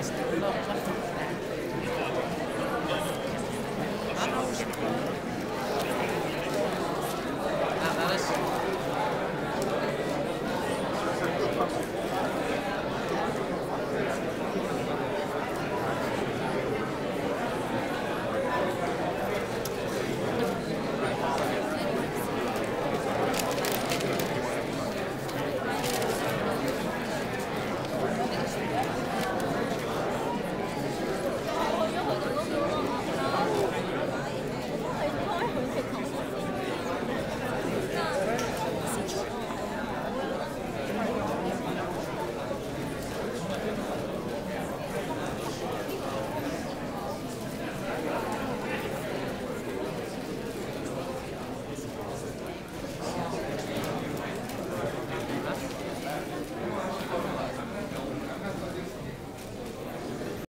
Gracias.